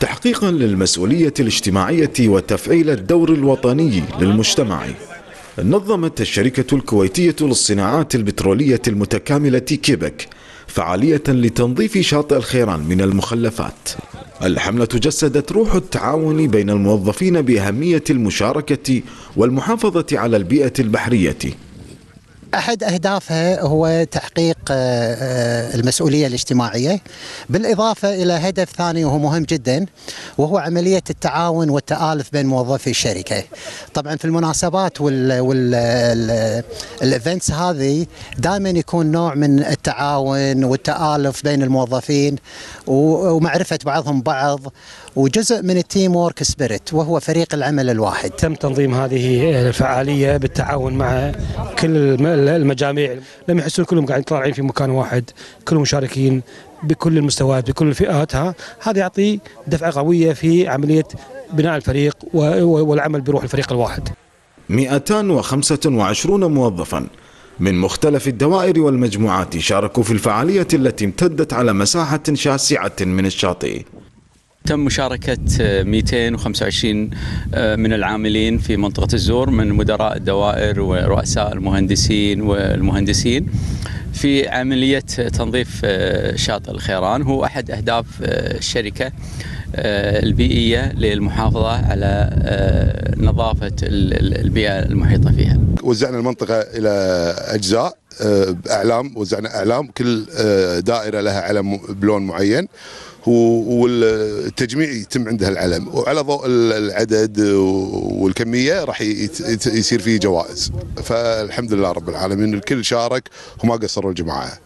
تحقيقا للمسؤولية الاجتماعية وتفعيل الدور الوطني للمجتمع. نظمت الشركة الكويتية للصناعات البترولية المتكاملة كيبك فعالية لتنظيف شاطئ الخيران من المخلفات. الحملة جسدت روح التعاون بين الموظفين بأهمية المشاركة والمحافظة على البيئة البحرية. أحد اهدافها هو تحقيق آه، آه، المسؤولية الاجتماعية بالإضافة إلى هدف ثاني وهو مهم جدا وهو عملية التعاون والتآلف بين موظفي الشركة. طبعا في المناسبات وال وال events هذه دائما يكون نوع من التعاون والتآلف بين الموظفين ومعرفة بعضهم بعض وجزء من ال teamwork spirit وهو فريق العمل الواحد. تم تنظيم هذه الفعالية بالتعاون مع كل المجاميع لم يحسون كلهم قاعدين طالعين في مكان واحد كلهم مشاركين بكل المستويات بكل الفئات ها؟ هذا يعطي دفعة قوية في عملية بناء الفريق والعمل بروح الفريق الواحد. 225 موظفا من مختلف الدوائر والمجموعات شاركوا في الفعالية التي امتدت على مساحة شاسعة من الشاطئ. تم مشاركة 225 آه، من العاملين في منطقة الزور من مدراء الدوائر ورؤساء المهندسين والمهندسين في عملية تنظيف آه، شاطئ الخيران. هو أحد أهداف آه، الشركة البيئية للمحافظة على نظافة البيئة المحيطة فيها. وزعنا المنطقة إلى أجزاء. أعلام وزعنا أعلام كل دائرة لها علم بلون معين. والتجميع يتم عندها العلم وعلى ضوء العدد والكمية راح يصير فيه جوائز. فالحمد لله رب العالمين الكل شارك وما قصروا الجماعة.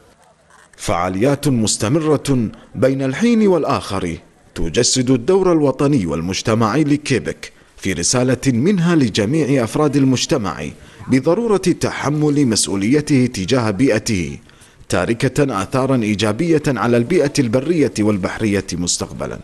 فعاليات مستمرة بين الحين والآخر تجسد الدور الوطني والمجتمعي لكيبك في رسالة منها لجميع أفراد المجتمع. بضرورة تحمل مسؤوليته تجاه بيئته تاركة آثارا إيجابية على البيئة البرية والبحرية مستقبلا.